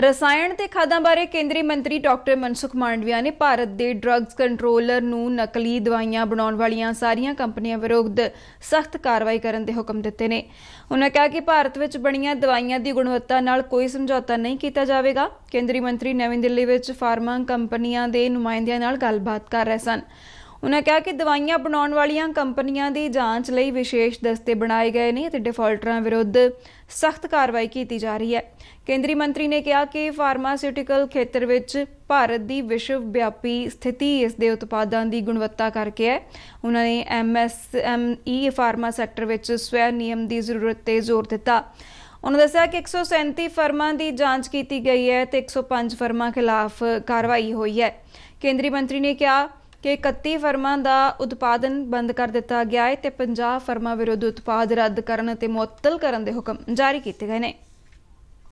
ਰਸਾਇਣ ਤੇ ਖਾਦਾਂ ਬਾਰੇ ਕੇਂਦਰੀ ਮੰਤਰੀ ਡਾਕਟਰ ਮਨਸੁਖ ਮਾਂਡਵੀਆ ਨੇ ਭਾਰਤ ਦੇ ਡਰੱਗਸ ਕੰਟਰੋਲਰ ਨੂੰ ਨਕਲੀ ਦਵਾਈਆਂ ਬਣਾਉਣ ਵਾਲੀਆਂ ਸਾਰੀਆਂ ਕੰਪਨੀਆਂ ਵਿਰੁੱਧ ਸਖਤ ਕਾਰਵਾਈ ਕਰਨ ਦੇ ਹੁਕਮ ਦਿੱਤੇ ਨੇ। ਉਨ੍ਹਾਂ ਕਿਹਾ ਕਿ ਭਾਰਤ ਵਿੱਚ ਬਣੀਆਂ ਦਵਾਈਆਂ ਦੀ ਗੁਣਵੱਤਾ ਨਾਲ ਕੋਈ ਸਮਝੌਤਾ ਨਹੀਂ ਕੀਤਾ ਜਾਵੇਗਾ। ਕੇਂਦਰੀ ਮੰਤਰੀ ਨਵੀਂ ਦਿੱਲੀ ਵਿੱਚ ਫਾਰਮਾ ਕੰਪਨੀਆਂ ਦੇ ਨੁਮਾਇੰਦਿਆਂ ਨਾਲ ਗੱਲਬਾਤ ਕਰ ਰਹੇ ਸਨ। ਉਹਨਾਂ ਕਿਹਾ ਕਿ ਦਵਾਈਆਂ ਬਣਾਉਣ ਵਾਲੀਆਂ ਕੰਪਨੀਆਂ ਦੀ ਜਾਂਚ ਲਈ ਵਿਸ਼ੇਸ਼ ਦਸਤੇ ਬਣਾਏ ਗਏ ਨੇ ਅਤੇ ਡਿਫਾਲਟਰਾਂ ਵਿਰੁੱਧ ਸਖਤ ਕਾਰਵਾਈ ਕੀਤੀ ਜਾ ਰਹੀ ਹੈ। ਕੇਂਦਰੀ ਮੰਤਰੀ ਨੇ ਕਿਹਾ ਕਿ ਫਾਰਮਾਸਿਊਟੀਕਲ ਖੇਤਰ ਵਿੱਚ ਭਾਰਤ ਦੀ ਵਿਸ਼ਵ ਵਿਆਪੀ ਸਥਿਤੀ ਇਸ ਦੇ ਉਤਪਾਦਾਂ ਦੀ ਗੁਣਵੱਤਾ ਕਰਕੇ ਹੈ। ਉਹਨਾਂ ਨੇ ਐਮਐਸਐਮਈ ਫਾਰਮਾ ਸੈਕਟਰ ਵਿੱਚ ਸਵੈ ਨਿਯਮ ਦੀ ਜ਼ਰੂਰਤ ਤੇ ਜ਼ੋਰ ਦਿੱਤਾ। ਉਹਨਾਂ ਦੱਸਿਆ ਕਿ 137 ਫਰਮਾਂ ਦੀ ਜਾਂਚ ਕੀਤੀ ਗਈ ਹੈ ਤੇ 105 ਫਰਮਾਂ ਖਿਲਾਫ ਕਾਰਵਾਈ ਹੋਈ ਹੈ। ਕੇਂਦਰੀ ਮੰਤਰੀ ਨੇ ਕਿਹਾ ਕਿ 31 ਫਰਮਾਂ ਦਾ ਉਤਪਾਦਨ ਬੰਦ ਕਰ ਦਿੱਤਾ ਗਿਆ ਹੈ ਤੇ 50 ਫਰਮਾਂ ਵਿਰੁੱਧ ਉਤਪਾਦ ਰੱਦ ਕਰਨ ਅਤੇ ਮੁਅੱਤਲ ਕਰਨ ਦੇ ਹੁਕਮ ਜਾਰੀ ਕੀਤੇ ਗਏ ਨੇ।